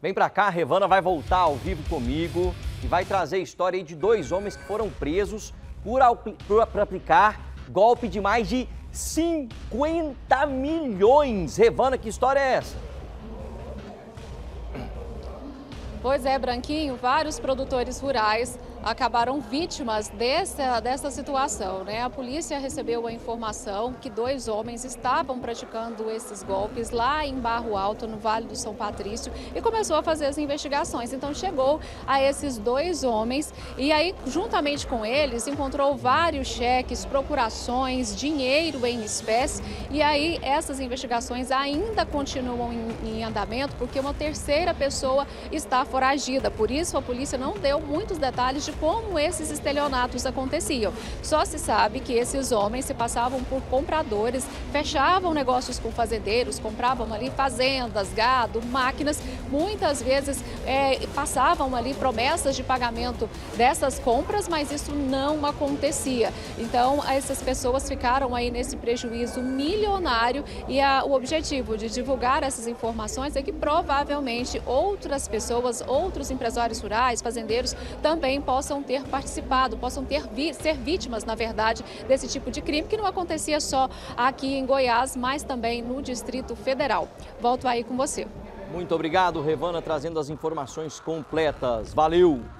Vem pra cá, a Revana vai voltar ao vivo comigo e vai trazer a história de dois homens que foram presos por, por, por aplicar golpe de mais de 50 milhões. Revana, que história é essa? Pois é, Branquinho, vários produtores rurais acabaram vítimas dessa, dessa situação. Né? A polícia recebeu a informação que dois homens estavam praticando esses golpes lá em Barro Alto, no Vale do São Patrício, e começou a fazer as investigações. Então chegou a esses dois homens e aí, juntamente com eles, encontrou vários cheques, procurações, dinheiro em espécie. E aí essas investigações ainda continuam em, em andamento porque uma terceira pessoa está foragida. Por isso a polícia não deu muitos detalhes de como esses estelionatos aconteciam. Só se sabe que esses homens se passavam por compradores, fechavam negócios com fazendeiros, compravam ali fazendas, gado, máquinas, muitas vezes é, passavam ali promessas de pagamento dessas compras, mas isso não acontecia. Então, essas pessoas ficaram aí nesse prejuízo milionário e a, o objetivo de divulgar essas informações é que provavelmente outras pessoas, outros empresários rurais, fazendeiros, também possam ter participado, possam ter ser vítimas, na verdade, desse tipo de crime, que não acontecia só aqui em Goiás, mas também no Distrito Federal. Volto aí com você. Muito obrigado, Revana, trazendo as informações completas. Valeu!